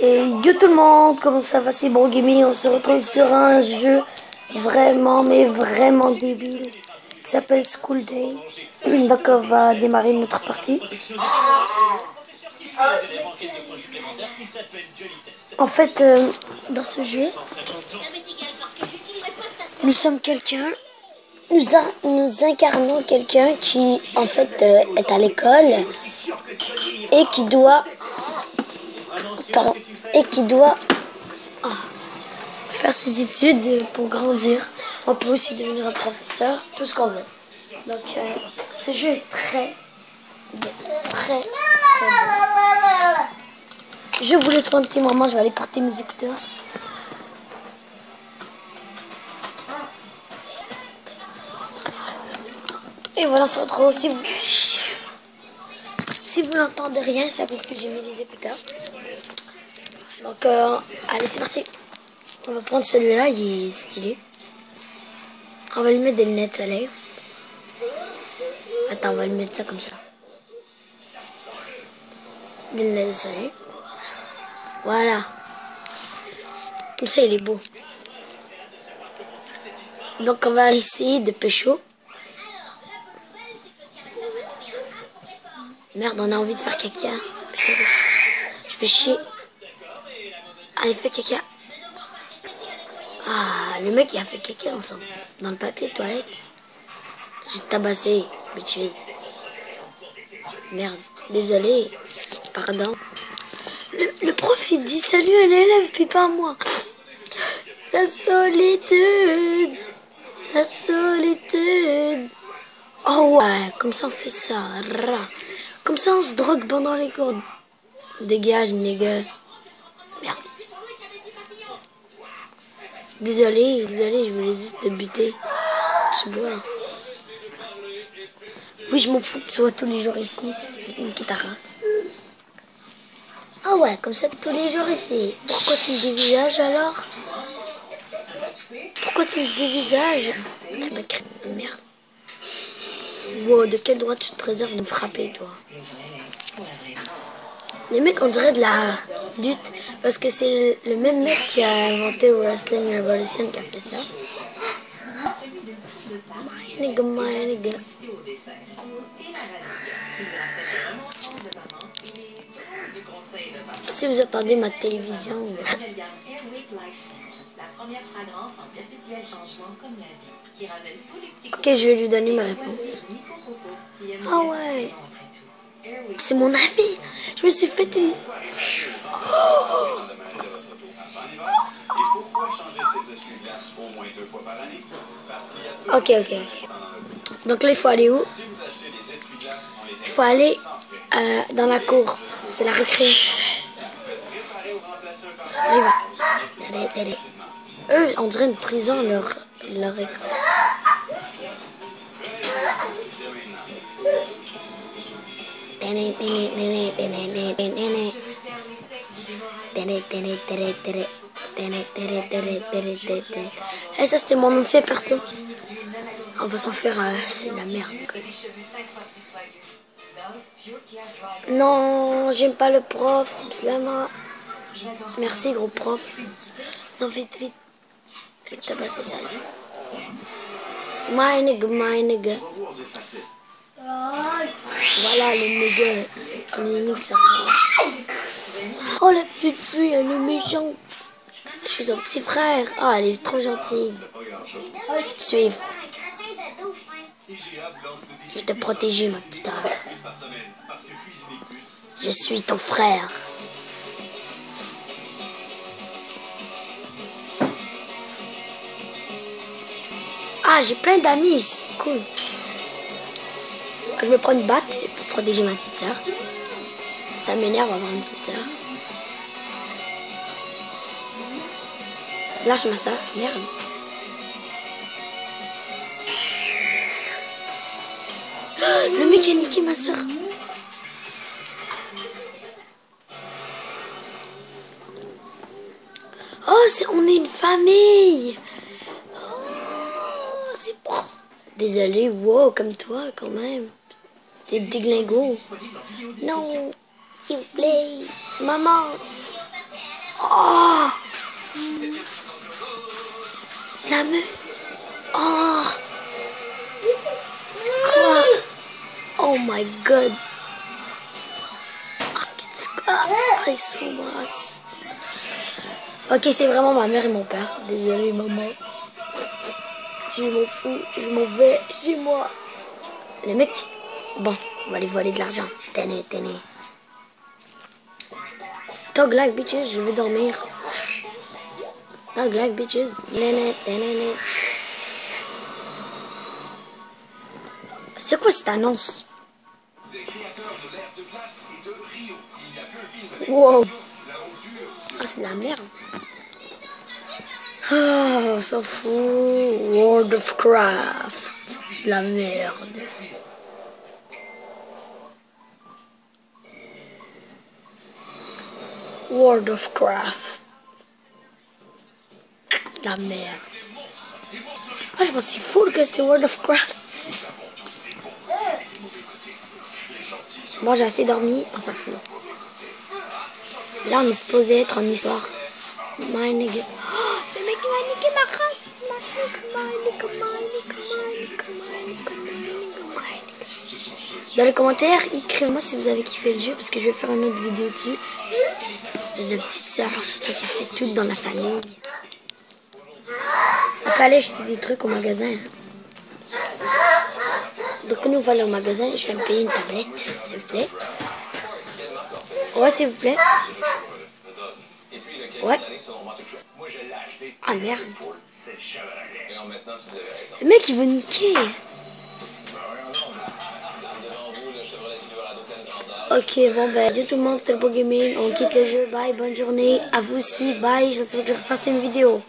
Et yo tout le monde, comment ça va C'est Bon on se retrouve sur un jeu vraiment, mais vraiment débile qui s'appelle School Day. Donc on va démarrer notre partie. En fait, euh, dans ce jeu, nous sommes quelqu'un, nous, nous incarnons quelqu'un qui en fait euh, est à l'école et qui doit et qui doit oh, faire ses études pour grandir. On peut aussi devenir un professeur, tout ce qu'on veut. Donc, euh, ce jeu est très, très. Je vous laisse pour un petit moment, je vais aller porter mes écouteurs. Et voilà, on se retrouve. Si vous, si vous n'entendez rien, c'est parce que j'ai mis les écouteurs. Donc, euh, allez, c'est parti. On va prendre celui-là, il est stylé. On va lui mettre des lunettes de soleil. Attends, on va lui mettre ça comme ça. Des lunettes de soleil. Voilà. Comme ça, il est beau. Donc, on va essayer de pécho. Merde, on a envie de faire caca. Je fais chier. Allez, fais caca. Ah, le mec, il a fait caca dans, dans le papier de toilette. J'ai tabassé, bitches. Merde, désolé. Pardon. Le, prof, il dit salut à l'élève, puis pas à moi. La solitude. La solitude. Oh ouais, comme ça on fait ça. Comme ça on se drogue pendant les cours. Dégage, nigga. Désolé, désolé, je voulais juste te buter. Je bois. Oui, je m'en fous que tu sois tous les jours ici. Une race. Ah ouais, comme ça tous les jours ici. Pourquoi tu me dévisages alors? Pourquoi tu me dévisages? Merde. Wow, de quel droit tu te réserves de frapper, toi? Les mecs, on dirait de la lutte. Parce que c'est le, même mec qui a inventé Wrestling Revolution qui a fait ça. My nigga, my nigga. Si vous attendez ma télévision. Ok, je vais lui donner ma réponse. Ah ouais. C'est mon ami. Je me suis fait une... Ok, ok. Donc là, il faut aller où? Il faut aller euh, dans la cour. C'est la récré. Eux, on dirait une prison, leur, leur écran. Et ça, c'était mon ancien perso. On va s'en faire, euh, c'est la merde. Non, j'aime pas le prof, Slama. Merci, gros prof. Non, vite, vite. Le tabasser ça. My nigga. Voilà le nique ça. Oh la petite fille, elle est méchante. Je suis son petit frère. Oh, elle est trop gentille. Je vais te suivre. Je vais te protéger, ma petite Je suis ton frère. Ah, j'ai plein d'amis, c'est cool. Je me prends une batte pour protéger ma petite soeur. Ça m'énerve d'avoir une petite soeur. Lâche ma soeur, merde. Le mec a niqué ma soeur. Oh, on est une famille. Désolé, wow, comme toi, quand même. T'es déglingo. Non, s'il vous plaît. Maman. Oh. La meuf. Oh. C'est Oh my god. Ah, ah, ils s'embrassent. Ok, c'est vraiment ma mère et mon père. Désolé, maman. Je m'en fous, je m'en vais chez moi. Les mecs, bon, on va aller voler de l'argent. Tenez, tenez. Talk like bitches, je vais dormir. Talk like bitches. Néné, néné. C'est quoi cette annonce? Wow. Ah, c'est de la merde. Ah, on s'en fout. World of Craft. La merde. World of Craft. La merde. Ah, je pensais full que c'était World of Craft. Moi, j'ai assez dormi, on s'en fout. Là, on est supposé être en histoire. Nigga. Oh, m'a niqué ma race. Dans les commentaires, écrivez-moi si vous avez kiffé le jeu parce que je vais faire une autre vidéo dessus. Espèce de petite soeur, c'est toi qui fais tout dans la famille. Peut aller acheter des trucs au magasin. Donc nous voilà au magasin, je vais me payer une tablette, s'il vous plaît. Ouais, s'il vous plaît. Ouais. Ah merde. Mec il veut niquer. Ok, bon ben, adieu tout le monde, c'était le Gaming, on quitte le jeu, bye, bonne journée, à vous aussi, bye, j'espère que je refasse une vidéo.